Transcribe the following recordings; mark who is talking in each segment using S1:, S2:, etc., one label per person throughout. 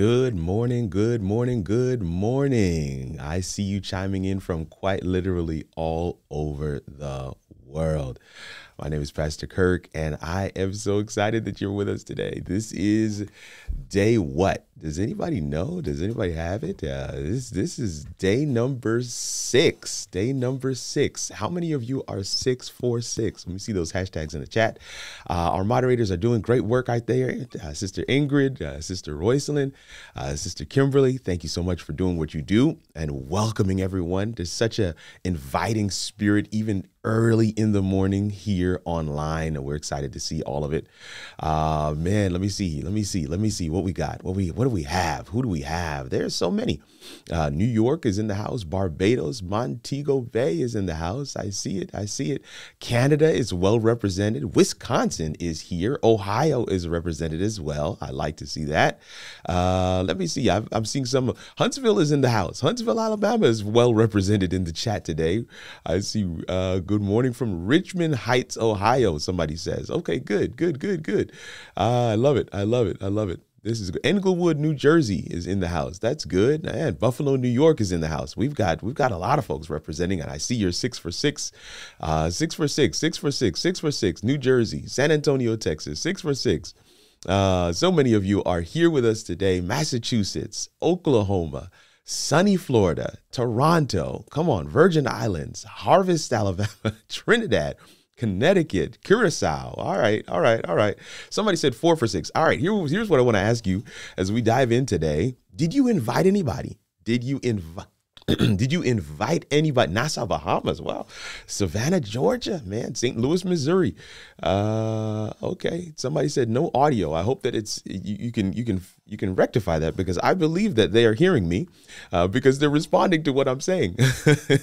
S1: Good morning, good morning, good morning. I see you chiming in from quite literally all over the world. My name is Pastor Kirk, and I am so excited that you're with us today. This is day what? Does anybody know? Does anybody have it? Uh, this this is day number six. Day number six. How many of you are six four six? Let me see those hashtags in the chat. Uh, our moderators are doing great work out there. Uh, Sister Ingrid, uh, Sister Roycelyn, uh, Sister Kimberly. Thank you so much for doing what you do and welcoming everyone. There's such a inviting spirit, even early in the morning here online, and we're excited to see all of it. Uh, man, let me see. Let me see. Let me see what we got. What we what do we have? Who do we have? There's so many. Uh, New York is in the house. Barbados, Montego Bay is in the house. I see it. I see it. Canada is well represented. Wisconsin is here. Ohio is represented as well. I like to see that. Uh, let me see. i am seeing some. Huntsville is in the house. Huntsville, Alabama is well represented in the chat today. I see. Uh, good morning from Richmond Heights, Ohio. Somebody says. Okay, good, good, good, good. Uh, I love it. I love it. I love it. This is good. Englewood, New Jersey is in the house. That's good. And Buffalo, New York is in the house. We've got we've got a lot of folks representing, and I see you're six for six, uh, six for six, six for six, six for six. New Jersey, San Antonio, Texas, six for six. Uh, so many of you are here with us today. Massachusetts, Oklahoma, sunny Florida, Toronto. Come on, Virgin Islands, Harvest, Alabama, Trinidad. Connecticut, Curacao. All right, all right, all right. Somebody said four for six. All right, here, here's what I want to ask you as we dive in today. Did you invite anybody? Did you invite? Did you invite anybody? Nassau, Bahamas. Wow. Savannah, Georgia. Man, St. Louis, Missouri. Uh, okay. Somebody said no audio. I hope that it's you, you, can you can you can rectify that because I believe that they are hearing me uh, because they're responding to what I'm saying.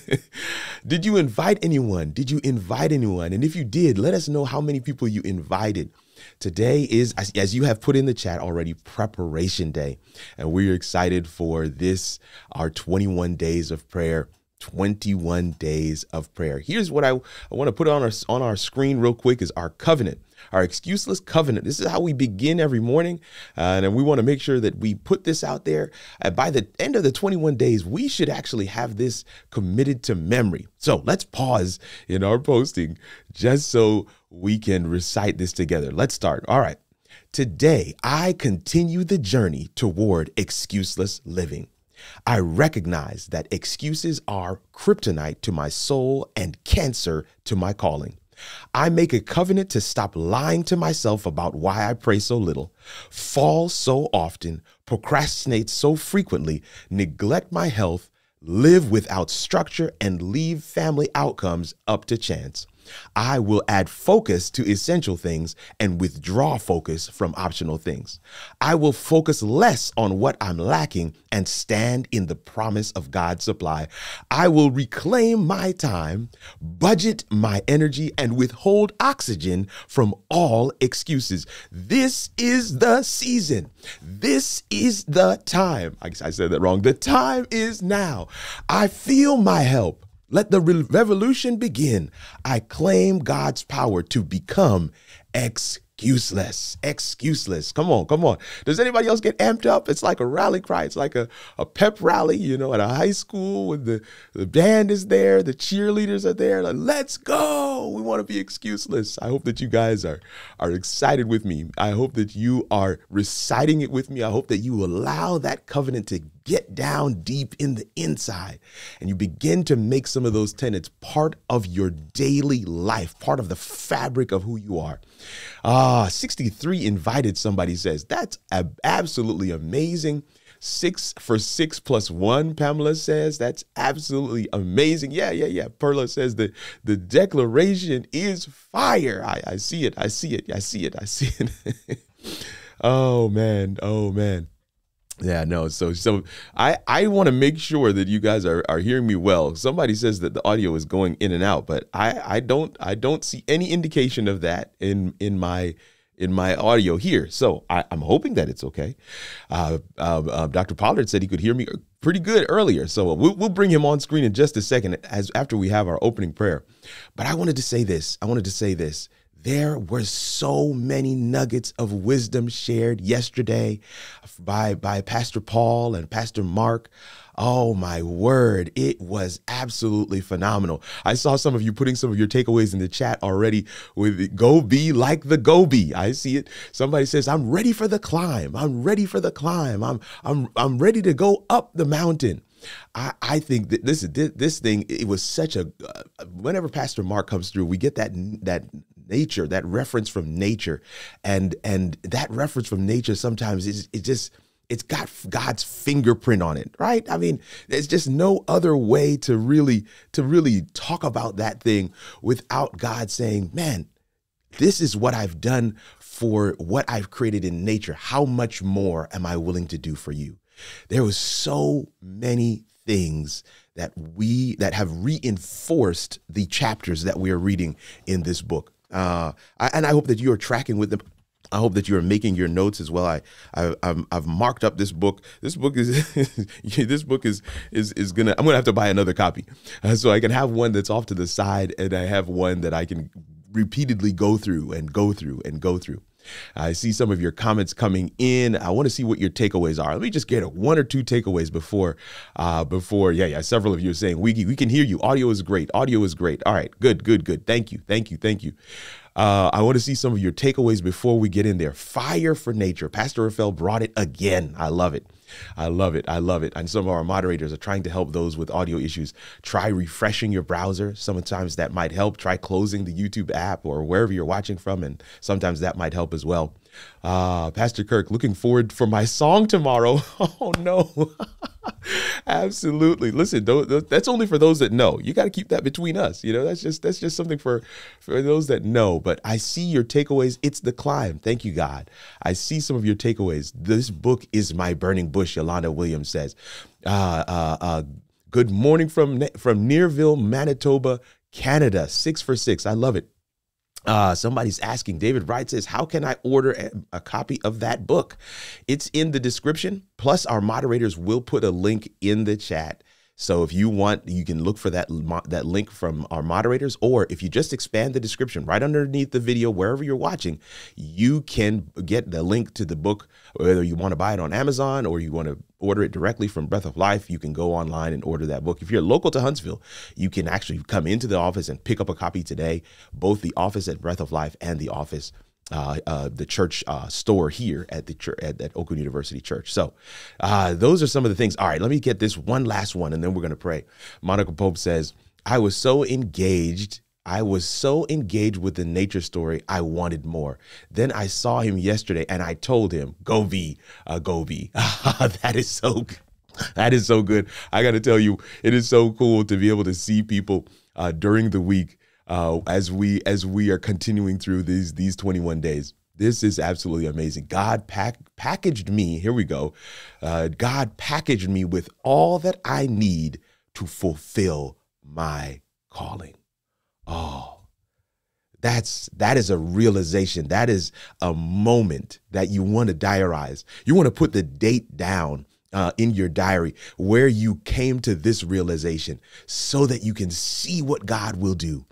S1: did you invite anyone? Did you invite anyone? And if you did, let us know how many people you invited. Today is, as you have put in the chat already, preparation day. And we're excited for this, our 21 days of prayer. 21 days of prayer. Here's what I, I want to put on our on our screen real quick is our covenant, our excuseless covenant. This is how we begin every morning, uh, and we want to make sure that we put this out there. And by the end of the 21 days, we should actually have this committed to memory. So let's pause in our posting just so we can recite this together. Let's start. All right. Today, I continue the journey toward excuseless living. I recognize that excuses are kryptonite to my soul and cancer to my calling. I make a covenant to stop lying to myself about why I pray so little, fall so often, procrastinate so frequently, neglect my health, live without structure, and leave family outcomes up to chance. I will add focus to essential things and withdraw focus from optional things. I will focus less on what I'm lacking and stand in the promise of God's supply. I will reclaim my time, budget my energy, and withhold oxygen from all excuses. This is the season. This is the time. I, I said that wrong. The time is now. I feel my help. Let the re- revolution begin. I claim God's power to become excuseless, excuseless. Come on, come on. Does anybody else get amped up? It's like a rally cry. It's like a, a pep rally, you know, at a high school when the, the band is there, the cheerleaders are there. Like, let's go. We want to be excuseless. I hope that you guys are, are excited with me. I hope that you are reciting it with me. I hope that you allow that covenant to get down deep in the inside and you begin to make some of those tenets part of your daily life, part of the fabric of who you are. Ah, 63 invited, somebody says. That's ab- absolutely amazing. Six for six plus one, Pamela says. That's absolutely amazing. Yeah, yeah, yeah. Perla says that the declaration is fire. I, I see it. I see it. I see it. I see it. oh, man. Oh, man. Yeah, no. So so I I want to make sure that you guys are are hearing me well. Somebody says that the audio is going in and out, but I I don't I don't see any indication of that in in my in my audio here. So I, am hoping that it's okay. Uh, uh, uh, Dr. Pollard said he could hear me pretty good earlier, so we'll, we'll bring him on screen in just a second as after we have our opening prayer. But I wanted to say this. I wanted to say this There were so many nuggets of wisdom shared yesterday by, by Pastor Paul and Pastor Mark. Oh my word, it was absolutely phenomenal. I saw some of you putting some of your takeaways in the chat already with go be like the go be. I see it. Somebody says, "I'm ready for the climb. I'm ready for the climb. I'm I'm I'm ready to go up the mountain." I, I think that this this thing it was such a uh, whenever Pastor Mark comes through, we get that that nature, that reference from nature, and and that reference from nature sometimes is it just it's got God's fingerprint on it, right? I mean, there's just no other way to really to really talk about that thing without God saying, "Man, this is what I've done for what I've created in nature. How much more am I willing to do for you?" There was so many things that we that have reinforced the chapters that we are reading in this book. Uh, I, and I hope that you are tracking with them. I hope that you are making your notes as well. I, I have marked up this book. This book is this book is is is gonna. I'm gonna have to buy another copy, uh, so I can have one that's off to the side, and I have one that I can repeatedly go through and go through and go through. I see some of your comments coming in. I want to see what your takeaways are. Let me just get one or two takeaways before, uh, before, yeah, yeah. Several of you are saying we we can hear you. Audio is great. Audio is great. All right, good, good, good. Thank you, thank you, thank you. Uh, I want to see some of your takeaways before we get in there. Fire for nature. Pastor Rafael brought it again. I love it. I love it. I love it. And some of our moderators are trying to help those with audio issues. Try refreshing your browser. Sometimes that might help. Try closing the YouTube app or wherever you're watching from, and sometimes that might help as well. Uh, Pastor Kirk, looking forward for my song tomorrow. Oh no. Absolutely. Listen, that's only for those that know. You got to keep that between us. You know, that's just that's just something for for those that know. But I see your takeaways. It's the climb. Thank you, God. I see some of your takeaways. This book is my burning bush. Yolanda Williams says. Uh, uh, uh, good morning from from Nearville, Manitoba, Canada. Six for six. I love it. Uh, somebody's asking, David Wright says, How can I order a, a, copy of that book? It's in the description. Plus, our moderators will put a link in the chat so if you want, you can look for that that link from our moderators, or if you just expand the description right underneath the video, wherever you're watching, you can get the link to the book. Whether you want to buy it on Amazon or you want to order it directly from Breath of Life, you can go online and order that book. If you're local to Huntsville, you can actually come into the office and pick up a copy today. Both the office at Breath of Life and the office uh, uh, the church uh, store here at the church at, at Oakwood University Church. So uh, those are some of the things. All right, let me get this one last one, and then we're going to pray. Monica Pope says, "I was so engaged." I was so engaged with the nature story, I wanted more. Then I saw him yesterday and I told him, Go be, uh, go be. that is so that is so good. I got to tell you, it is so cool to be able to see people uh, during the week uh, as we as we are continuing through these these 21 days. This is absolutely amazing. God pack, packaged me. Here we go. Uh, God packaged me with all that I need to fulfill my calling. Oh, that's that is a realization. That is a moment that you want to diarize. You want to put the date down uh, in your diary where you came to this realization so that you can see what God will do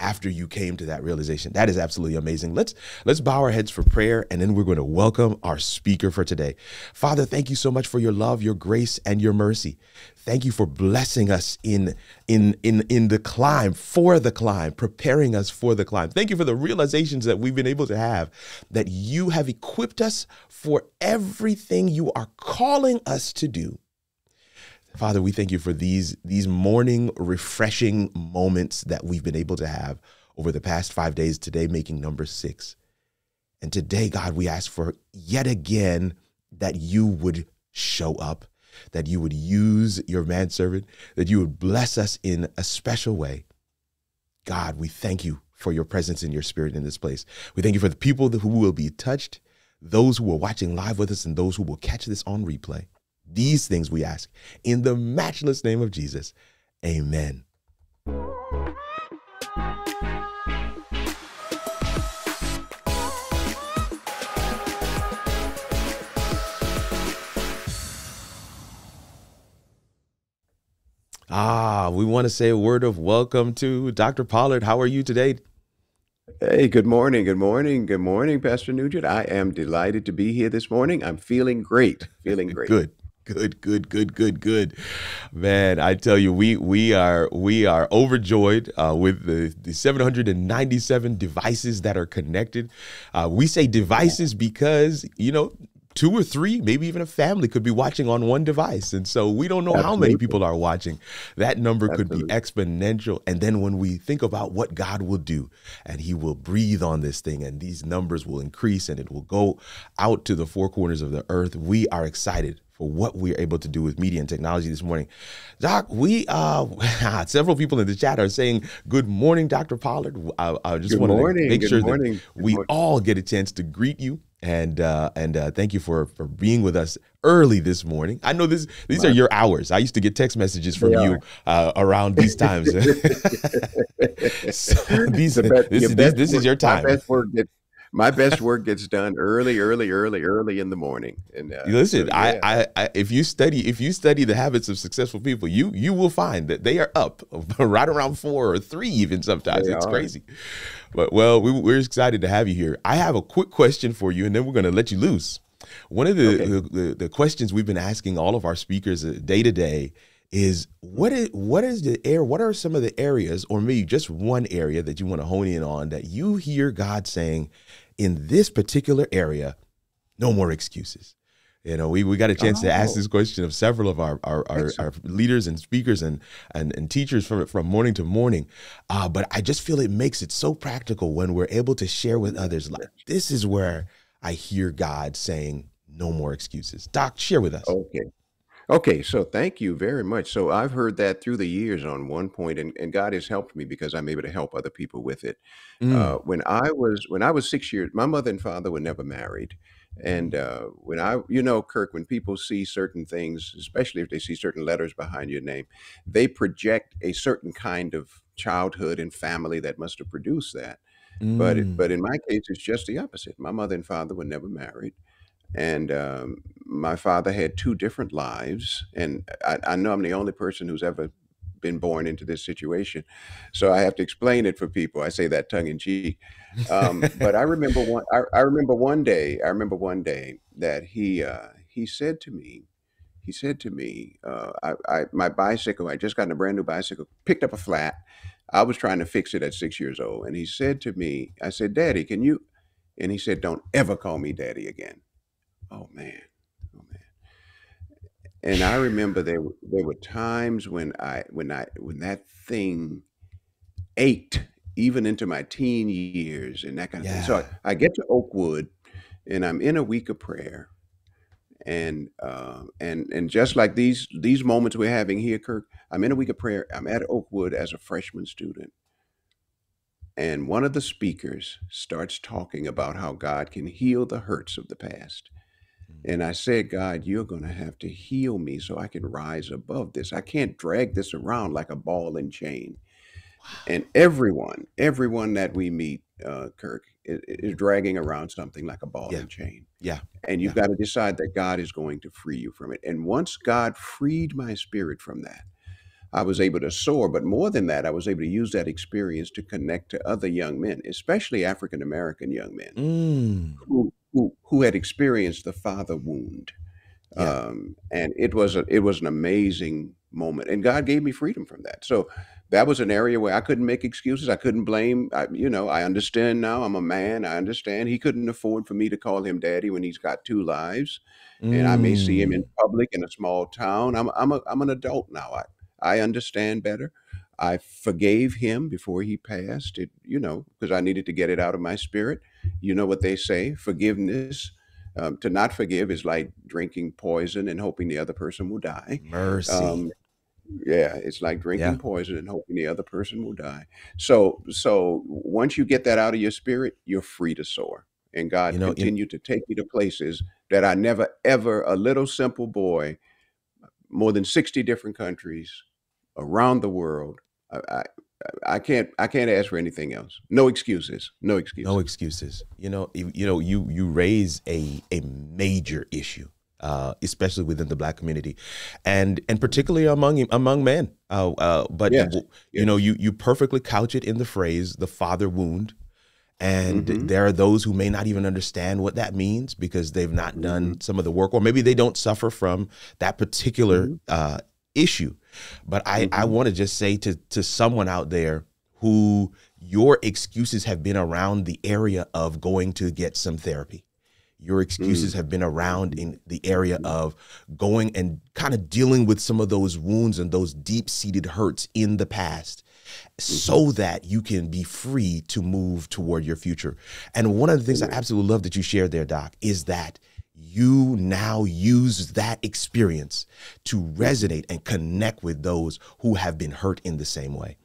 S1: after you came to that realization. That is absolutely amazing. Let's let's bow our heads for prayer and then we're going to welcome our speaker for today. Father, thank you so much for your love, your grace and your mercy. Thank you for blessing us in in in in the climb, for the climb, preparing us for the climb. Thank you for the realizations that we've been able to have that you have equipped us for everything you are calling us to do. Father, we thank you for these these morning refreshing moments that we've been able to have over the past 5 days today making number 6. And today, God, we ask for yet again that you would show up, that you would use your manservant, that you would bless us in a special way. God, we thank you for your presence and your spirit in this place. We thank you for the people who will be touched, those who are watching live with us, and those who will catch this on replay. These things we ask in the matchless name of Jesus. Amen. Ah, we want to say a word of welcome to Dr. Pollard. How are you today?
S2: Hey, good morning. Good morning. Good morning, Pastor Nugent. I am delighted to be here this morning. I'm feeling great. Feeling great.
S1: Good. Good, good, good, good, good, man. I tell you, we we are we are overjoyed uh, with the the 797 devices that are connected. Uh, we say devices because you know two or three, maybe even a family could be watching on one device. And so we don't know Absolutely. how many people are watching. That number Absolutely. could be exponential. And then when we think about what God will do, and He will breathe on this thing, and these numbers will increase and it will go out to the four corners of the earth, we are excited for what we're able to do with media and technology this morning. Doc, we uh several people in the chat are saying good morning, Dr. Pollard. I, I just want to make good sure morning. that good we morning. all get a chance to greet you and uh, and uh, thank you for for being with us early this morning. I know this these are your hours. I used to get text messages from you uh, around these times. so these, best, this, this, this is your time.
S2: My best work gets my best work gets done early, early, early, early in the morning. And
S1: uh, listen, so, yeah. I, I, I, if you study, if you study the habits of successful people, you you will find that they are up right around four or three, even sometimes. They it's are. crazy. But well, we, we're excited to have you here. I have a quick question for you, and then we're going to let you loose. One of the, okay. the, the, the questions we've been asking all of our speakers uh, day to day is what is what is the air what are some of the areas or maybe just one area that you want to hone in on that you hear God saying in this particular area no more excuses you know, we, we got a chance oh. to ask oh. this question of several of our our, our, our, leaders and speakers and, and, and teachers from from morning to morning. Uh, but I just feel it makes it so practical when we're able to share with others. Like this is where I hear God saying, "No more excuses." Doc, share with us.
S2: Okay. Okay, so thank you very much. So I've heard that through the years on one point, and, and God has helped me because I'm able to help other people with it. Mm. Uh, when I was when I was six years, my mother and father were never married, and uh, when I, you know, Kirk, when people see certain things, especially if they see certain letters behind your name, they project a certain kind of childhood and family that must have produced that. But Mm. but in my case, it's just the opposite. My mother and father were never married, and um, my father had two different lives. And I, I know I'm the only person who's ever been born into this situation. So I have to explain it for people. I say that tongue in cheek. Um, but I remember one. I, I, remember one day. I remember one day that he uh, he said to me. He said to me, uh, I, I my bicycle. I just got a brand new bicycle. Picked up a flat. I was trying to fix it at six years old, and he said to me, "I said, Daddy, can you?" And he said, "Don't ever call me Daddy again." Oh man oh man. and I remember there were there were times when I when I when that thing ached even into my teen years and that kind of thing. So I, I get to Oakwood and I'm in a week of prayer. And uh, and and just like these these moments we're having here, Kirk, I'm in a week of prayer. I'm at Oakwood as a freshman student. And one of the speakers starts talking about how God can heal the hurts of the past. And I said, God, you're going to have to heal me so I can rise above this. I can't drag this around like a ball and chain. And everyone, everyone that we meet, uh, Kirk, is, is dragging around something like a ball
S1: Yeah.
S2: and chain.
S1: Yeah.
S2: And you've
S1: Yeah.
S2: got to decide that God is going to free you from it. And once God freed my spirit from that, I was able to soar. But more than that, I was able to use that experience to connect to other young men, especially African American young men
S1: Mm.
S2: who who who had experienced the father wound.
S1: Yeah.
S2: Um, and it was a it was an amazing moment, and God gave me freedom from that. So that was an area where I couldn't make excuses. I couldn't blame. I, you know, I understand now. I'm a man. I understand. He couldn't afford for me to call him daddy when he's got two lives, and I may see him in
S1: Mm.
S2: public in a small town. I'm I'm a I'm an adult now. I I understand better. I forgave him before he passed. It, you know, because I needed to get it out of my spirit. You know what they say: forgiveness. Um, to not forgive is like drinking poison and hoping the other person will die.
S1: Mercy.
S2: Um, yeah, it's like
S1: Yeah.
S2: drinking poison and hoping the other person will die. So, so once you get that out of your spirit, you're free to soar. And God
S1: You know,
S2: continued to take me to places that I never ever, a little simple boy, more than 60 different countries around the world. I, I, I can't, I can't ask for anything else. No excuses. No excuses.
S1: no
S2: excuses.
S1: You know, you, you know, you you raise a a major issue, uh, especially within the black community, and and particularly among among men. Uh, uh, but
S2: Yes.
S1: you
S2: Yes.
S1: know, you you perfectly couch it in the phrase "the father wound," And
S2: Mm-hmm.
S1: there are those who may not even understand what that means because they've not done
S2: Mm-hmm.
S1: some of the work, or maybe they don't suffer from that particular
S2: Mm-hmm.
S1: uh, issue. But I, I mm-hmm. want to just say to to someone out there who your excuses have been around the area of going to get some therapy. Your excuses mm. have been around in the area of going and kind of dealing with some of those wounds and those deep seated hurts in the past mm-hmm. so that you can be free to move toward your future. And one of the things I absolutely love that you shared there, Doc, is that you now use that experience to resonate and connect with those who have been hurt in the same way.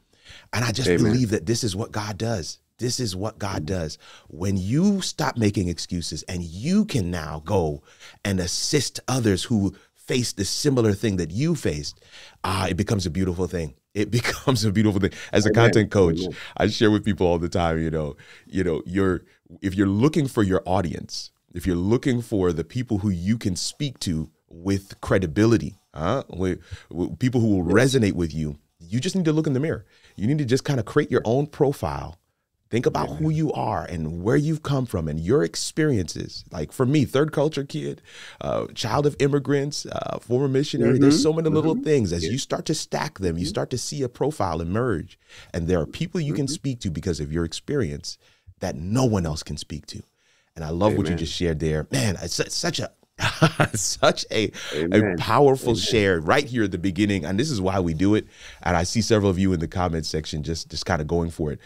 S1: And I just
S2: Amen.
S1: believe that this is what God does. This is what God does. When you stop making excuses and you can now go and assist others who face the similar thing that you faced, ah, it becomes a beautiful thing. It becomes a beautiful thing. As a
S2: Amen.
S1: content coach,
S2: Amen.
S1: I share with people all the time, you know, you know, you're if you're looking for your audience, if you're looking for the people who you can speak to with credibility, huh? With, with people who will resonate with you, you just need to look in the mirror. You need to just kind of create your own profile. Think about who you are and where you've come from and your experiences. Like for me, third culture kid, uh, child of immigrants, uh, former missionary. There's so many little things. As you start to stack them, you start to see a profile emerge. And there are people you can speak to because of your experience that no one else can speak to. And I love what you just shared there. Man, it's such a such a, a
S2: Amen.
S1: powerful share right here at the beginning. And this is why we do it. And I see several of you in the comment section just just kind of going for it.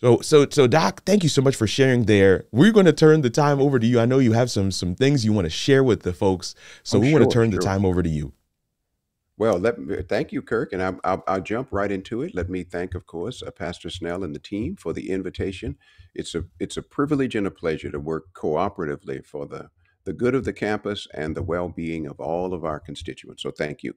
S1: So so so Doc, thank you so much for sharing there. We're going to turn the time over to you. I know you have some some things you want to share with the folks. So
S2: Oh,
S1: we want to turn the time over to you.
S2: Well, let me, thank you, Kirk, and I'll, I'll, I'll jump right into it. Let me thank, of course, uh, Pastor Snell and the team for the invitation. It's a it's a privilege and a pleasure to work cooperatively for the the good of the campus and the well-being of all of our constituents. So, thank you.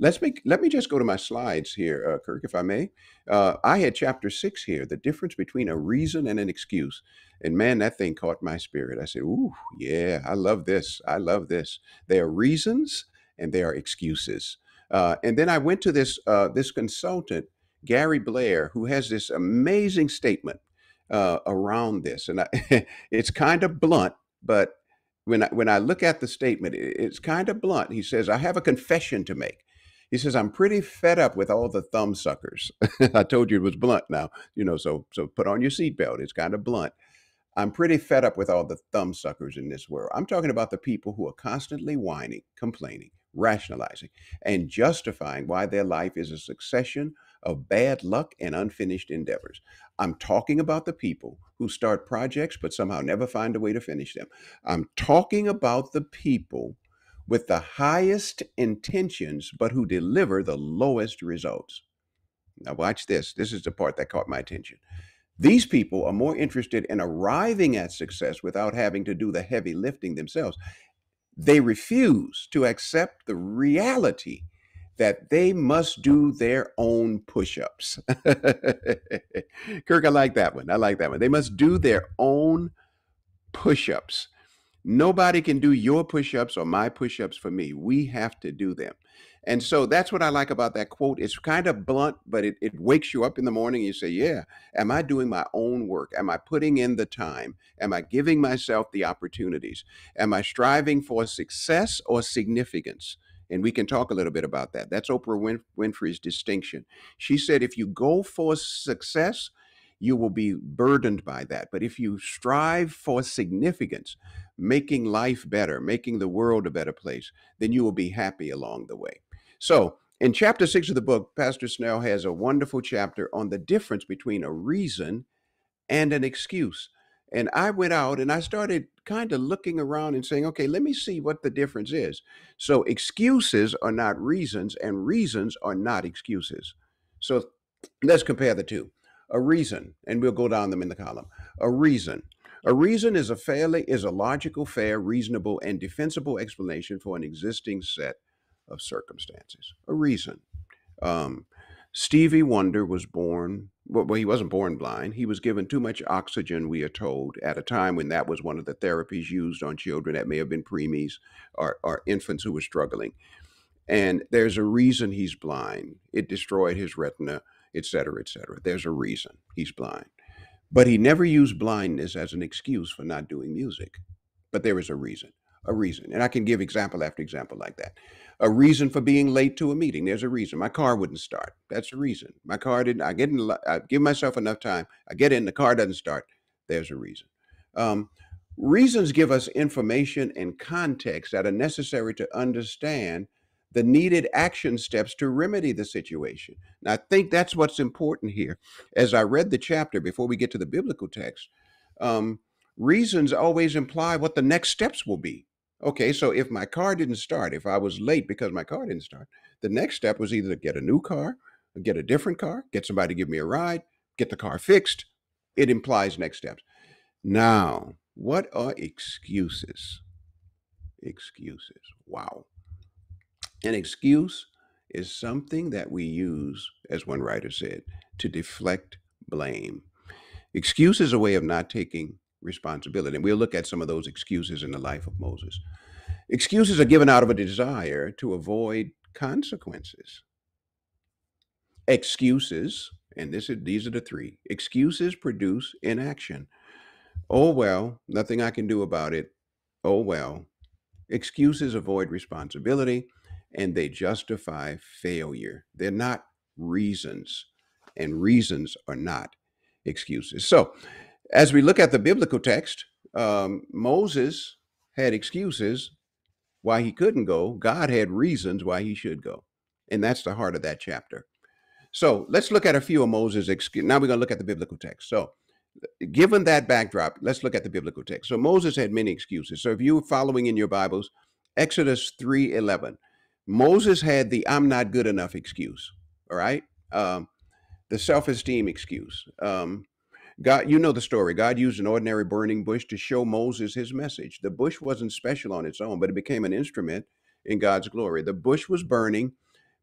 S2: Let's make let me just go to my slides here, uh, Kirk, if I may. Uh, I had chapter six here, the difference between a reason and an excuse, and man, that thing caught my spirit. I said, "Ooh, yeah, I love this. I love this. There are reasons and there are excuses." Uh, and then I went to this uh, this consultant, Gary Blair, who has this amazing statement uh, around this, and I, it's kind of blunt, but when I, when I look at the statement, it's kind of blunt. He says, "I have a confession to make." He says, "I'm pretty fed up with all the thumb suckers." I told you it was blunt. Now you know, so so put on your seatbelt. It's kind of blunt. I'm pretty fed up with all the thumb suckers in this world. I'm talking about the people who are constantly whining, complaining, rationalizing, and justifying why their life is a succession of bad luck and unfinished endeavors. I'm talking about the people who start projects but somehow never find a way to finish them. I'm talking about the people with the highest intentions but who deliver the lowest results. Now, watch this. This is the part that caught my attention. These people are more interested in arriving at success without having to do the heavy lifting themselves. They refuse to accept the reality that they must do their own push ups. Kirk, I like that one. I like that one. They must do their own push ups. Nobody can do your push ups or my push ups for me. We have to do them. And so that's what I like about that quote. It's kind of blunt, but it, it wakes you up in the morning. And you say, Yeah, am I doing my own work? Am I putting in the time? Am I giving myself the opportunities? Am I striving for success or significance? And we can talk a little bit about that. That's Oprah Win- Winfrey's distinction. She said, If you go for success, you will be burdened by that. But if you strive for significance, making life better, making the world a better place, then you will be happy along the way. So, in chapter six of the book, Pastor Snell has a wonderful chapter on the difference between a reason and an excuse. And I went out and I started kind of looking around and saying, okay, let me see what the difference is. So, excuses are not reasons, and reasons are not excuses. So, let's compare the two. A reason, and we'll go down them in the column. A reason. A reason is a fairly is a logical, fair, reasonable, and defensible explanation for an existing set of circumstances. A reason. Um, Stevie Wonder was born, well, he wasn't born blind. He was given too much oxygen, we are told, at a time when that was one of the therapies used on children that may have been preemies or, or infants who were struggling. And there's a reason he's blind. It destroyed his retina, et cetera, et cetera. There's a reason he's blind. But he never used blindness as an excuse for not doing music. But there is a reason, a reason. And I can give example after example like that. A reason for being late to a meeting. There's a reason. My car wouldn't start. That's a reason. My car didn't. I get in. I give myself enough time. I get in. The car doesn't start. There's a reason. Um, reasons give us information and context that are necessary to understand the needed action steps to remedy the situation. Now, I think that's what's important here. As I read the chapter before we get to the biblical text, um, reasons always imply what the next steps will be. Okay, so if my car didn't start, if I was late because my car didn't start, the next step was either to get a new car, get a different car, get somebody to give me a ride, get the car fixed. It implies next steps. Now, what are excuses? Excuses. Wow. An excuse is something that we use, as one writer said, to deflect blame. Excuse is a way of not taking responsibility. And we'll look at some of those excuses in the life of Moses. Excuses are given out of a desire to avoid consequences. Excuses, and this is, these are the three excuses produce inaction. Oh, well, nothing I can do about it. Oh, well. Excuses avoid responsibility and they justify failure. They're not reasons, and reasons are not excuses. So, as we look at the biblical text, um, Moses had excuses why he couldn't go. God had reasons why he should go. And that's the heart of that chapter. So let's look at a few of Moses' excuses. Now we're going to look at the biblical text. So, given that backdrop, let's look at the biblical text. So Moses had many excuses. So if you're following in your Bibles, Exodus 3:11. Moses had the I'm not good enough excuse. All right. Um, the self esteem excuse. Um, God, you know the story. God used an ordinary burning bush to show Moses his message. The bush wasn't special on its own, but it became an instrument in God's glory. The bush was burning,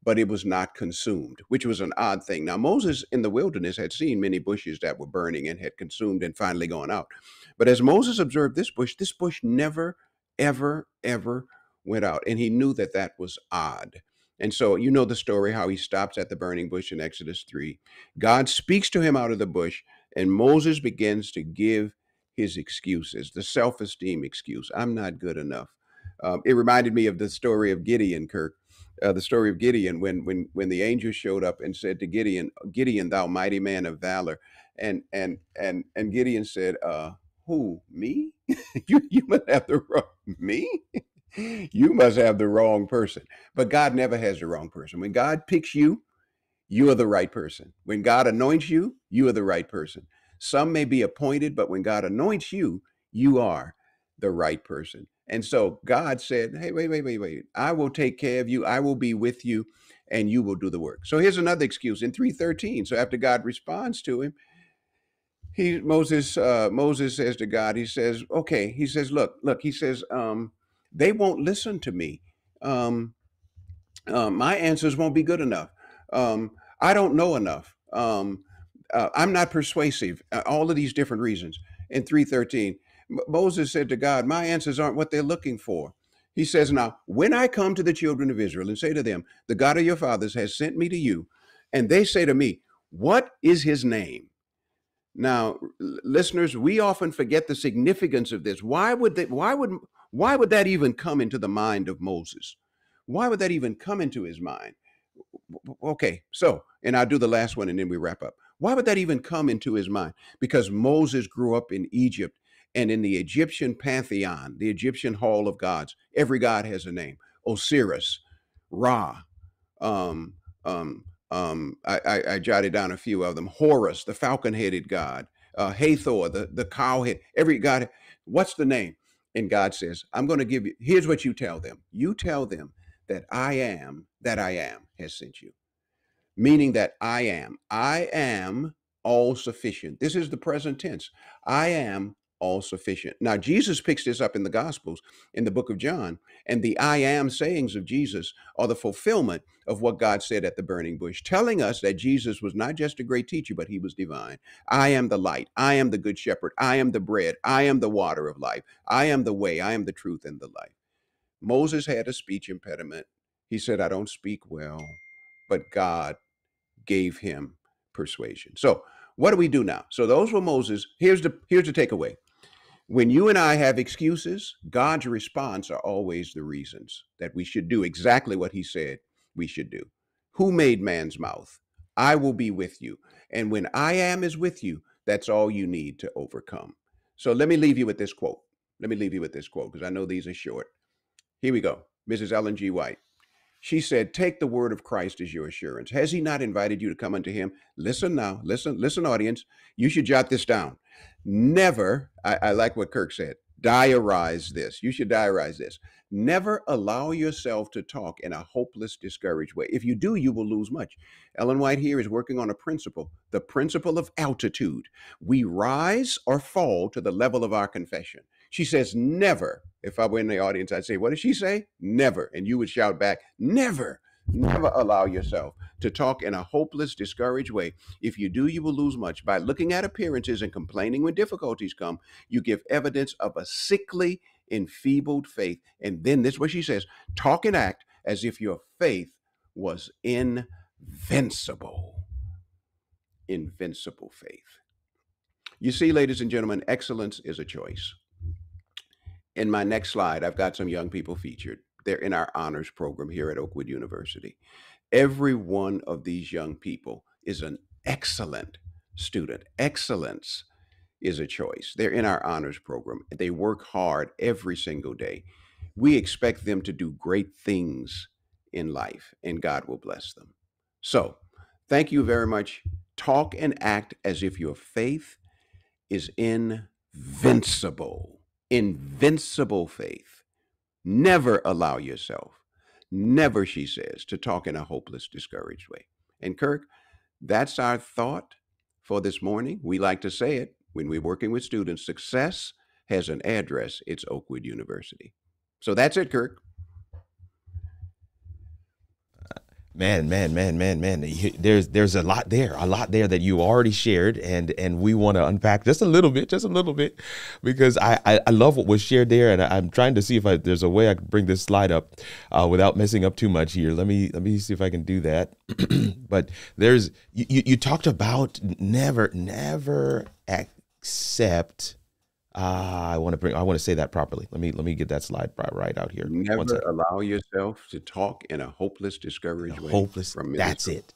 S2: but it was not consumed, which was an odd thing. Now, Moses in the wilderness had seen many bushes that were burning and had consumed and finally gone out. But as Moses observed this bush, this bush never, ever, ever went out. And he knew that that was odd. And so you know the story how he stops at the burning bush in Exodus 3. God speaks to him out of the bush, and Moses begins to give his excuses, the self esteem excuse. I'm not good enough. Um, it reminded me of the story of Gideon, Kirk. Uh, the story of Gideon when when when the angel showed up and said to Gideon, "Gideon, thou mighty man of valor," and and and and Gideon said, uh, "Who me? you you must have the wrong me." you must have the wrong person. But God never has the wrong person. When God picks you, you are the right person. When God anoints you, you are the right person. Some may be appointed, but when God anoints you, you are the right person. And so God said, Hey, wait, wait, wait, wait. I will take care of you. I will be with you, and you will do the work. So here's another excuse in 313. So after God responds to him, he Moses uh, Moses says to God, he says, okay, he says, look, look, he says, um, they won't listen to me. Um, uh, my answers won't be good enough. Um, I don't know enough. Um, uh, I'm not persuasive. Uh, all of these different reasons. In 313, Moses said to God, My answers aren't what they're looking for. He says, Now, when I come to the children of Israel and say to them, The God of your fathers has sent me to you, and they say to me, What is his name? Now, listeners, we often forget the significance of this. Why would they, why would why would that even come into the mind of Moses? Why would that even come into his mind? Okay, so, and I'll do the last one and then we wrap up. Why would that even come into his mind? Because Moses grew up in Egypt and in the Egyptian pantheon, the Egyptian hall of gods, every god has a name Osiris, Ra, um, um, um, I, I, I, jotted down a few of them Horus, the falcon headed god, uh, Hathor, the, the cow head, every god. What's the name? And God says, I'm going to give you, here's what you tell them. You tell them that I am, that I am has sent you. Meaning that I am. I am all sufficient. This is the present tense. I am all sufficient. Now, Jesus picks this up in the Gospels, in the book of John, and the I am sayings of Jesus are the fulfillment of what God said at the burning bush, telling us that Jesus was not just a great teacher, but he was divine. I am the light. I am the good shepherd. I am the bread. I am the water of life. I am the way. I am the truth and the life. Moses had a speech impediment. He said, I don't speak well, but God gave him persuasion. So, what do we do now? So those were Moses. Here's the here's the takeaway. When you and I have excuses, God's response are always the reasons that we should do exactly what he said we should do. Who made man's mouth? I will be with you. And when I am is with you, that's all you need to overcome. So let me leave you with this quote. Let me leave you with this quote because I know these are short. Here we go. Mrs. Ellen G. White. She said, Take the word of Christ as your assurance. Has he not invited you to come unto him? Listen now, listen, listen, audience. You should jot this down. Never, I, I like what Kirk said, diarize this. You should diarize this. Never allow yourself to talk in a hopeless, discouraged way. If you do, you will lose much. Ellen White here is working on a principle, the principle of altitude. We rise or fall to the level of our confession. She says, never. If I were in the audience, I'd say, what did she say? Never. And you would shout back, never. Never allow yourself to talk in a hopeless, discouraged way. If you do, you will lose much. By looking at appearances and complaining when difficulties come, you give evidence of a sickly, enfeebled faith. And then this is what she says talk and act as if your faith was invincible. Invincible faith. You see, ladies and gentlemen, excellence is a choice. In my next slide, I've got some young people featured. They're in our honors program here at Oakwood University. Every one of these young people is an excellent student. Excellence is a choice. They're in our honors program. They work hard every single day. We expect them to do great things in life, and God will bless them. So, thank you very much. Talk and act as if your faith is invincible invincible faith. Never allow yourself, never, she says, to talk in a hopeless, discouraged way. And Kirk, that's our thought for this morning. We like to say it when we're working with students success has an address, it's Oakwood University. So that's it, Kirk.
S1: Man man man man man there's there's a lot there a lot there that you already shared and and we want to unpack just a little bit just a little bit because i i, I love what was shared there and I, am trying to see if I, there's a way i can bring this slide up uh, without messing up too much here. Let me let me see if i can do that. But there's you you talked about never never accept Ah, I want to bring. I want to say that properly. Let me let me get that slide right out here.
S2: Never allow yourself to talk in a hopeless, discouraged way.
S1: Hopeless. From that's it.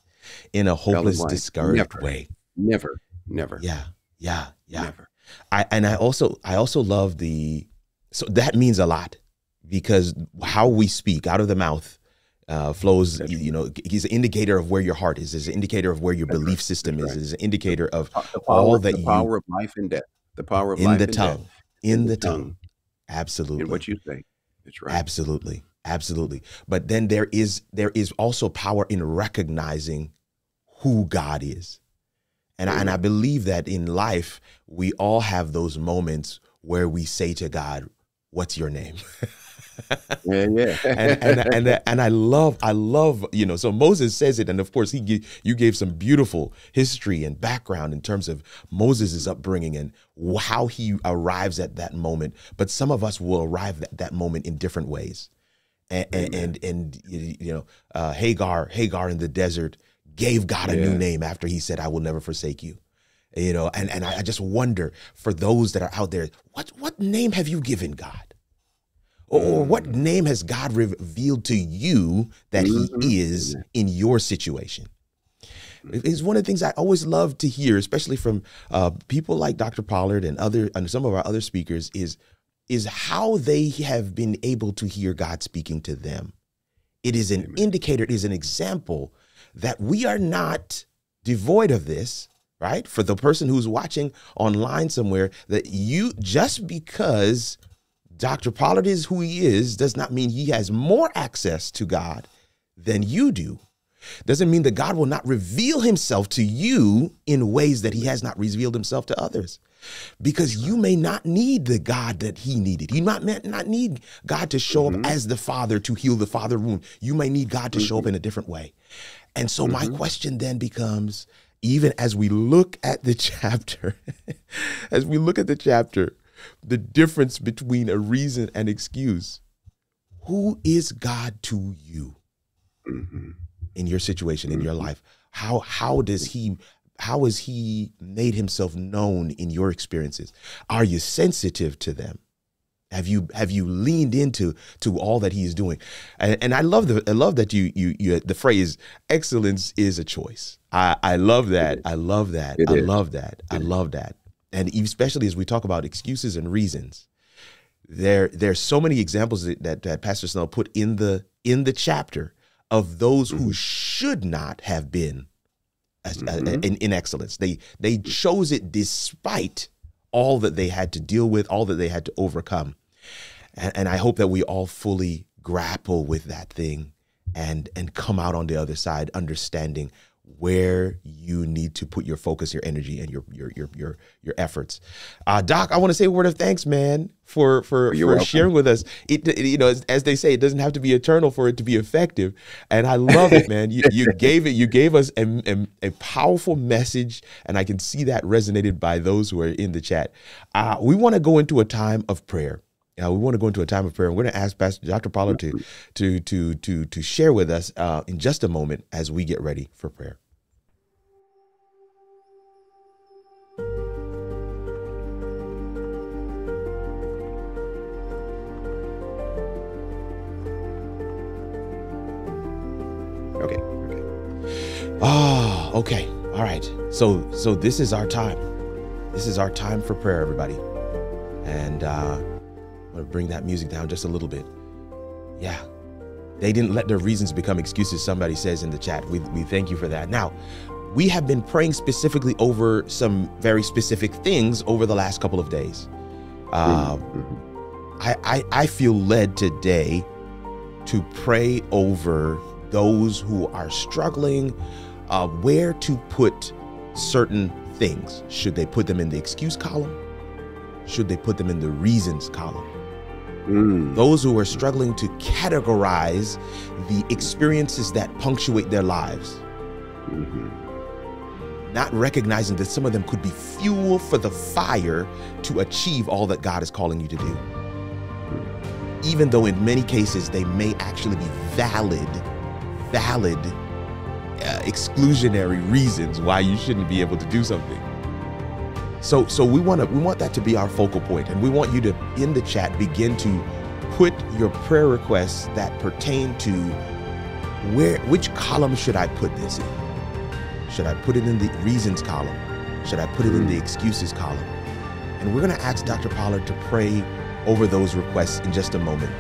S1: In a hopeless, discouraged
S2: never,
S1: way.
S2: Never, never.
S1: Yeah, yeah, yeah. Never. I and I also I also love the. So that means a lot because how we speak out of the mouth uh, flows, That's you know, is an indicator of where your heart is, is an indicator of where your That's belief system is, is an indicator of all that
S2: the
S1: you.
S2: power of life and death the power of
S1: in the
S2: tongue.
S1: Death. In, the, tongue. tongue. Absolutely.
S2: In what you say. That's right.
S1: Absolutely. Absolutely. But then there is there is also power in recognizing who God is. And I, and I believe that in life we all have those moments where we say to God, "What's your name?"
S2: yeah, yeah.
S1: and, and, and and I love I love you know so Moses says it and of course he you gave some beautiful history and background in terms of Moses' upbringing and how he arrives at that moment but some of us will arrive at that moment in different ways and and and, and, you know uh, Hagar Hagar in the desert gave God a yeah. new name after he said I will never forsake you you know and and I just wonder for those that are out there what what name have you given God or, or what name has God revealed to you that mm-hmm. He is in your situation? It's one of the things I always love to hear, especially from uh, people like Dr. Pollard and other and some of our other speakers, is is how they have been able to hear God speaking to them. It is an Amen. indicator, it is an example that we are not devoid of this, right? For the person who's watching online somewhere, that you just because Dr. Pollard is who he is does not mean he has more access to God than you do. Doesn't mean that God will not reveal himself to you in ways that he has not revealed himself to others. Because you may not need the God that he needed. You might not need God to show mm-hmm. up as the father to heal the father wound. You may need God to mm-hmm. show up mm-hmm. in a different way. And so mm-hmm. my question then becomes even as we look at the chapter, as we look at the chapter, the difference between a reason and excuse. Who is God to you
S2: mm-hmm.
S1: in your situation, in your life? How how does he how has he made himself known in your experiences? Are you sensitive to them? Have you have you leaned into to all that he is doing? And, and I love the I love that you you you the phrase excellence is a choice. I I love that. I love that. I love that. I love that. And especially as we talk about excuses and reasons, there there's so many examples that, that, Pastor Snell put in the in the chapter of those who should not have been
S2: Mhm.
S1: in, in excellence. They they chose it despite all that they had to deal with, all that they had to overcome. And, and I hope that we all fully grapple with that thing and and come out on the other side understanding where you need to put your focus, your energy, and your your your your your efforts. Uh, Doc, I want to say a word of thanks, man, for for
S2: You're
S1: for
S2: welcome.
S1: sharing with us. It, it- you know, as, as they say, it doesn't have to be eternal for it to be effective, and I love it, man. You you gave it, you gave us a, a, a powerful message, and I can see that resonated by those who are in the chat. Uh, we want to go into a time of prayer. Uh, we want to go into a time of prayer. We're going to ask Pastor Dr. Pollard to to to to to share with us uh, in just a moment as we get ready for prayer. Oh, okay. All right. So so this is our time. This is our time for prayer, everybody. And uh, I'm gonna bring that music down just a little bit. Yeah. They didn't let their reasons become excuses, somebody says in the chat. We, we thank you for that. Now, we have been praying specifically over some very specific things over the last couple of days. Uh. I, I, I feel led today to pray over those who are struggling, uh, where to put certain things. Should they put them in the excuse column? Should they put them in the reasons column?
S2: Mm.
S1: Those who are struggling to categorize the experiences that punctuate their lives,
S2: Mhm.
S1: not recognizing that some of them could be fuel for the fire to achieve all that God is calling you to do. Even though in many cases they may actually be valid, valid uh, exclusionary reasons why you shouldn't be able to do something. So, so we want to we want that to be our focal point, and we want you to in the chat begin to put your prayer requests that pertain to where which column should I put this in? Should I put it in the reasons column? Should I put it in the excuses column? And we're going to ask Dr. Pollard to pray over those requests in just a moment.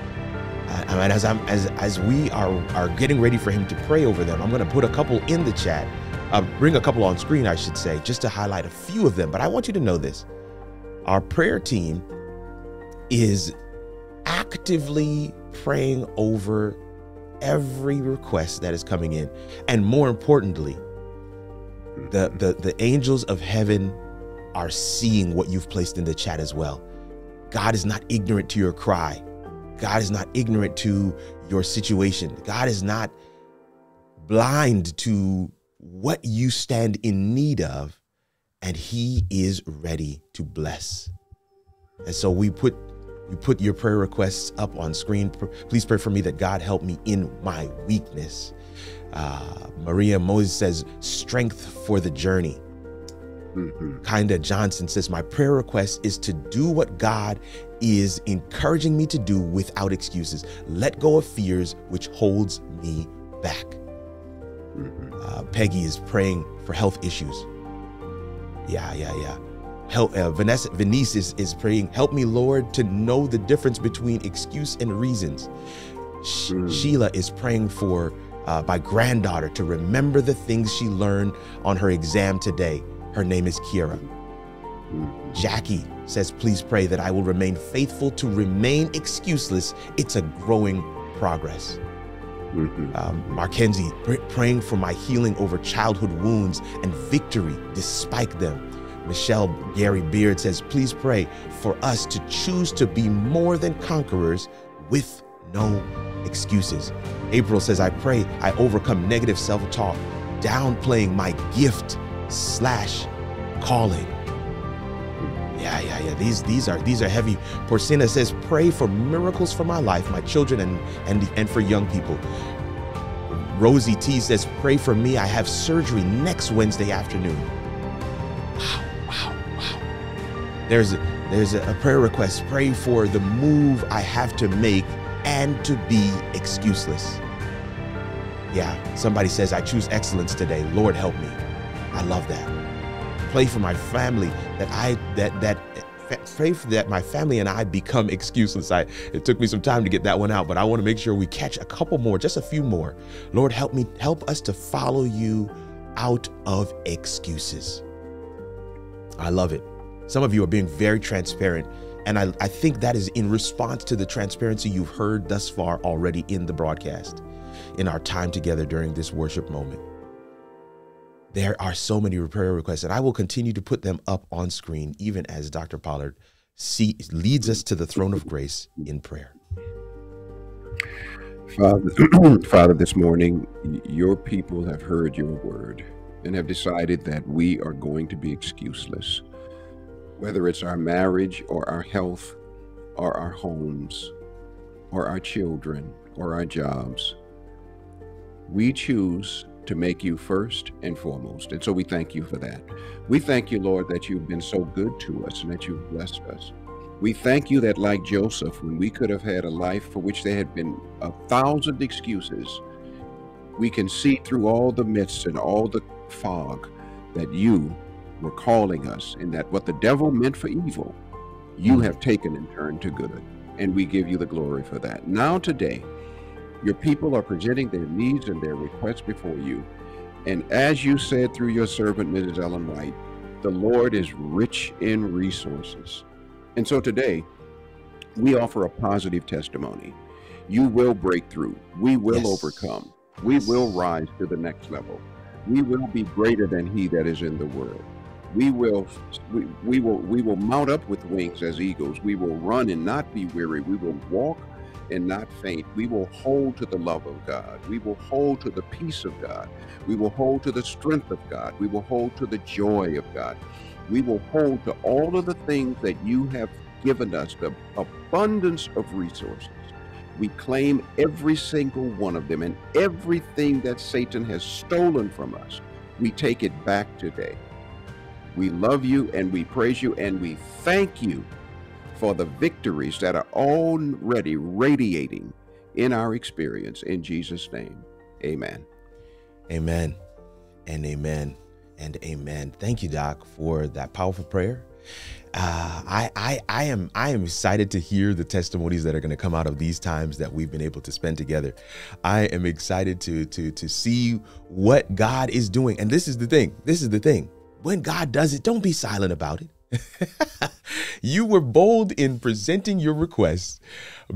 S1: Uh, and as I'm as as we are are getting ready for him to pray over them, I'm going to put a couple in the chat, uh, bring a couple on screen, I should say, just to highlight a few of them. But I want you to know this: our prayer team is actively praying over every request that is coming in, and more importantly, the the the angels of heaven are seeing what you've placed in the chat as well. God is not ignorant to your cry. God is not ignorant to your situation. God is not blind to what you stand in need of, and He is ready to bless. And so we put we put your prayer requests up on screen. Please pray for me that God help me in my weakness. Uh, Maria Moses says, strength for the journey.
S2: Mhm.
S1: Kinda Johnson says, My prayer request is to do what God is encouraging me to do without excuses. Let go of fears which holds me back.
S2: Mhm.
S1: Uh, Peggy is praying for health issues. Yeah, yeah, yeah. Help, uh, Vanessa, Venice is, is praying, Help me, Lord, to know the difference between excuse and reasons. Sh-
S2: Mm.
S1: Sheila is praying for uh, my granddaughter to remember the things she learned on her exam today. Her name is Kira. Jackie says, please pray that I will remain faithful to remain excuseless. It's a growing progress.
S2: Mhm.
S1: Um, Markenzie pr- praying for my healing over childhood wounds and victory despite them. Michelle Gary Beard says, please pray for us to choose to be more than conquerors with no excuses. April says, I pray I overcome negative self talk, downplaying my gift slash calling. Yeah, yeah, yeah. These these are these are heavy. Porcina says, pray for miracles for my life, my children, and and and for young people. Rosie T says, pray for me. I have surgery next Wednesday afternoon. Wow, wow, wow. There's a, there's a prayer request. Pray for the move I have to make and to be excuseless. Yeah, somebody says, I choose excellence today. Lord, help me. I love that. Pray for my family that I that that pray for that my family and I become excuseless. I it took me some time to get that one out, but I want to make sure we catch a couple more, just a few more. Lord, help me help us to follow you out of excuses. I love it. Some of you are being very transparent. And I, I think that is in response to the transparency you've heard thus far already in the broadcast, in our time together during this worship moment. There are so many prayer requests, and I will continue to put them up on screen even as Dr. Pollard see, leads us to the throne of grace in prayer.
S2: Father, Father, this morning, your people have heard your word and have decided that we are going to be excuseless. Whether it's our marriage or our health or our homes or our children or our jobs, we choose to make you first and foremost. And so we thank you for that. We thank you, Lord, that you've been so good to us and that you've blessed us. We thank you that, like Joseph, when we could have had a life for which there had been a thousand excuses, we can see through all the myths and all the fog that you were calling us, and that what the devil meant for evil, you mm. have taken and turned to good. And we give you the glory for that. Now, today, your people are presenting their needs and their requests before you. And as you said through your servant, Mrs. Ellen White, the Lord is rich in resources. And so today, we offer a positive testimony. You will break through. We will yes. overcome. We will rise to the next level. We will be greater than he that is in the world. We will we, we will we will mount up with wings as eagles. We will run and not be weary. We will walk and not faint. We will hold to the love of God. We will hold to the peace of God. We will hold to the strength of God. We will hold to the joy of God. We will hold to all of the things that you have given us, the abundance of resources. We claim every single one of them and everything that Satan has stolen from us, we take it back today. We love you and we praise you and we thank you for the victories that are already radiating in our experience. In Jesus' name, amen.
S1: Amen and amen and amen. Thank you, Doc, for that powerful prayer. Uh, I, I, I am I am excited to hear the testimonies that are going to come out of these times that we've been able to spend together. I am excited to to to see what God is doing. And this is the thing. This is the thing. When God does it, don't be silent about it. you were bold in presenting your requests.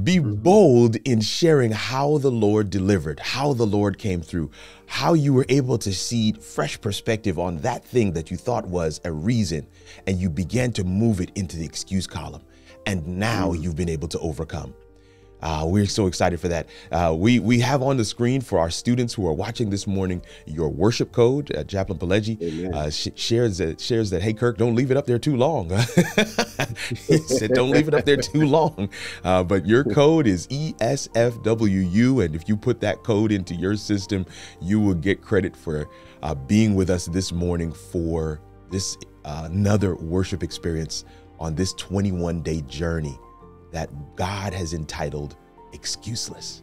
S1: Be mm-hmm. bold in sharing how the Lord delivered, how the Lord came through, how you were able to see fresh perspective on that thing that you thought was a reason, and you began to move it into the excuse column. And now mm. you've been able to overcome. Uh, we're so excited for that. Uh, we we have on the screen for our students who are watching this morning your worship code. Uh, Chaplain Pileggi uh, sh- shares that shares that. Hey Kirk, don't leave it up there too long. he said, don't leave it up there too long. Uh, but your code is ESFWU, and if you put that code into your system, you will get credit for uh, being with us this morning for this another worship experience on this 21 day journey that God has entitled Excuseless.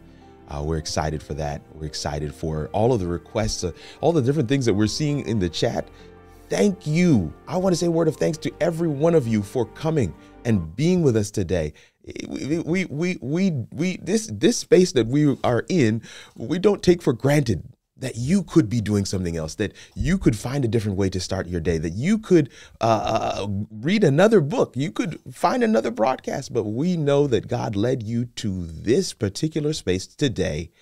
S1: Uh, we're excited for that. We're excited for all of the requests, uh, all the different things that we're seeing in the chat. Thank you. I want to say a word of thanks to every one of you for coming and being with us today. We, we, we, we, we, this, this space that we are in, we don't take for granted that you could be doing something else, that you could find a different way to start your day, that you could uh, uh, read another book, you could find another broadcast. But we know that God led you to this particular space today,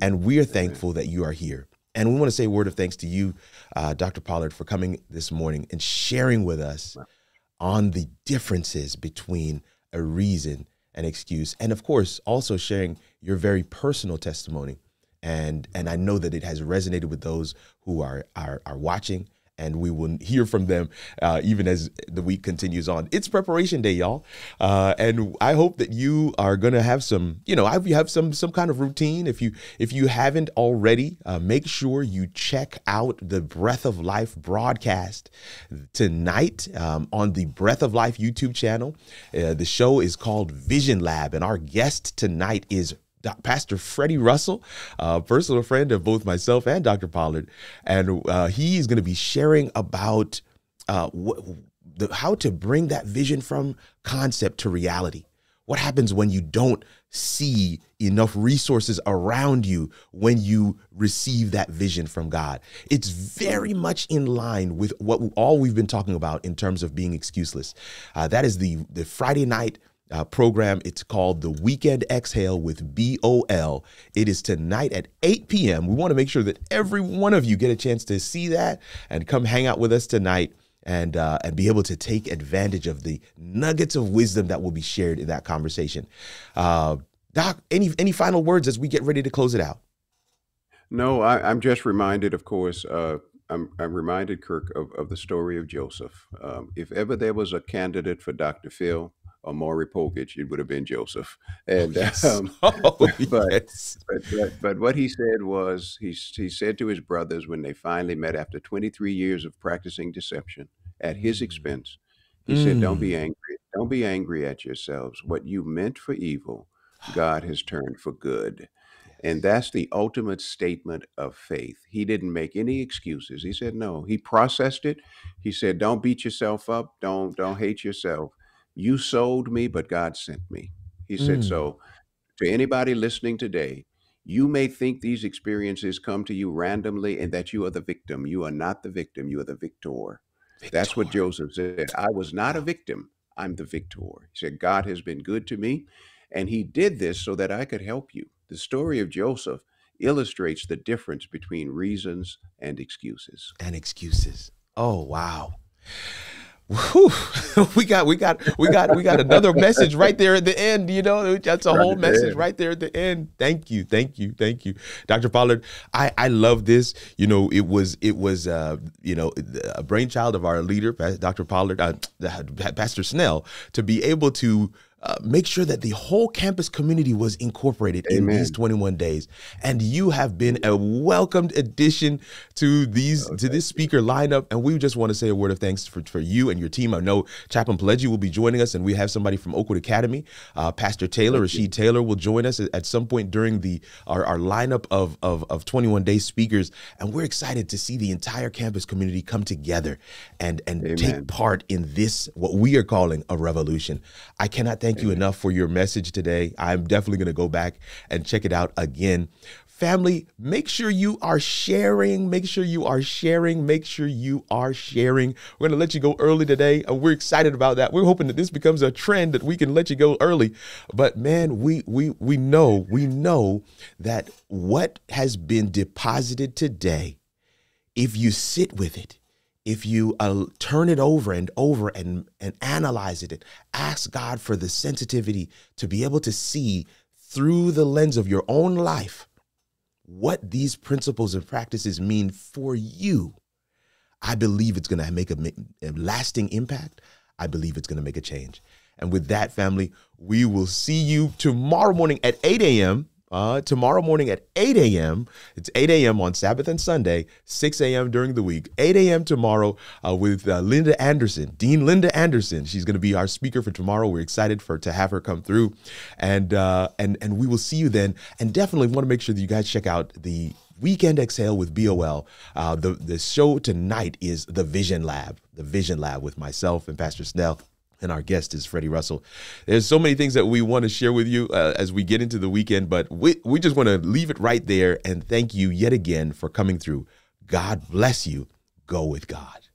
S1: and we are thankful that you are here. And we want to say a word of thanks to you, uh, Dr. Pollard, for coming this morning and sharing with us on the differences between a reason and excuse. And of course, also sharing your very personal testimony and and I know that it has resonated with those who are are, are watching and we will hear from them uh, even as the week continues on. It's preparation day, y'all, uh, and I hope that you are going to have some, you know, if you have some some kind of routine. If you if you haven't already, uh, make sure you check out the Breath of Life broadcast tonight um, on the Breath of Life YouTube channel. Uh, the show is called Vision Lab, and our guest tonight is Pastor Freddie Russell, a personal friend of both myself and Dr. Pollard, and uh, he's going to be sharing about uh, the, how to bring that vision from concept to reality. What happens when you don't see enough resources around you when you receive that vision from God? It's very much in line with what all we've been talking about in terms of being excuseless. Uh, that is the the Friday night uh, program. It's called The Weekend Exhale with BOL. It is tonight at 8 p.m. We want to make sure that every one of you get a chance to see that and come hang out with us tonight and uh, and be able to take advantage of the nuggets of wisdom that will be shared in that conversation. Uh, Doc, any any final words as we get ready to close it out?
S2: No, I, am just reminded, of course. Uh, I'm, I'm reminded, Kirk, of, of the story of Joseph. Um, if ever there was a candidate for Dr. Phil, or Maury Povich, it would have been Joseph. And oh, yes. um, oh, but, yes. but, but, but what he said was he he said to his brothers when they finally met after 23 years of practicing deception at his mm. expense, he mm. said, "Don't be mm. angry. Don't be angry at yourselves. What you meant for evil, God has turned for good." And that's the ultimate statement of faith. He didn't make any excuses. He said no. He processed it. He said, "Don't beat yourself up. Don't don't hate yourself." You sold me, but God sent me. He said, Mm. so to anybody listening today, you may think these experiences come to you randomly and that you are the victim. You are not the victim, you are the victor. That's what Joseph said. I was not a victim, I'm the victor. He said, God has been good to me, and he did this so that I could help you. The story of Joseph illustrates the difference between reasons and excuses.
S1: and excuses. Oh, wow. Whew. we got we got we got we got another message right there at the end you know? That's a whole message right there at the end. Thank you thank you thank you. Dr pollard i i love this. You know it was it was uh you know a brainchild of our leader dr pollard uh, pastor snell to be able to uh, make sure that the whole campus community was incorporated Amen. in these 21 days. And you have been a welcomed addition to these oh, to this speaker lineup. And we just want to say a word of thanks for, for you and your team. I know Chaplain Pledgy will be joining us, and we have somebody from Oakwood Academy. Uh, Pastor Taylor, Rashid Taylor, will join us at some point during the our, our lineup of, of, of 21 day speakers. And we're excited to see the entire campus community come together and, and take part in this, what we are calling a revolution. I cannot thank thank you enough for your message today. I'm definitely going to go back and check it out again. Family, make sure you are sharing. Make sure you are sharing. Make sure you are sharing. We're going to let you go early today, and we're excited about that. We're hoping that this becomes a trend that we can let you go early. But man, we we we know we know that what has been deposited today, if you sit with it, if you uh, turn it over and over and, and analyze it and ask God for the sensitivity to be able to see through the lens of your own life what these principles and practices mean for you, I believe it's going to make a, a lasting impact. I believe it's going to make a change. And with that, family, we will see you tomorrow morning at 8 a.m uh, tomorrow morning at 8 a.m. It's 8 a.m. on Sabbath and Sunday, 6 a.m. during the week. 8 a.m. tomorrow uh, with uh, Linda Anderson, Dean Linda Anderson. She's going to be our speaker for tomorrow. We're excited for to have her come through, and uh, and and we will see you then. And definitely want to make sure that you guys check out the Weekend Exhale with BOL. Uh, the the show tonight is the Vision Lab, the Vision Lab with myself and Pastor Snell and our guest is Freddie Russell. There's so many things that we want to share with you uh, as we get into the weekend, but we, we just want to leave it right there and thank you yet again for coming through. God bless you. Go with God.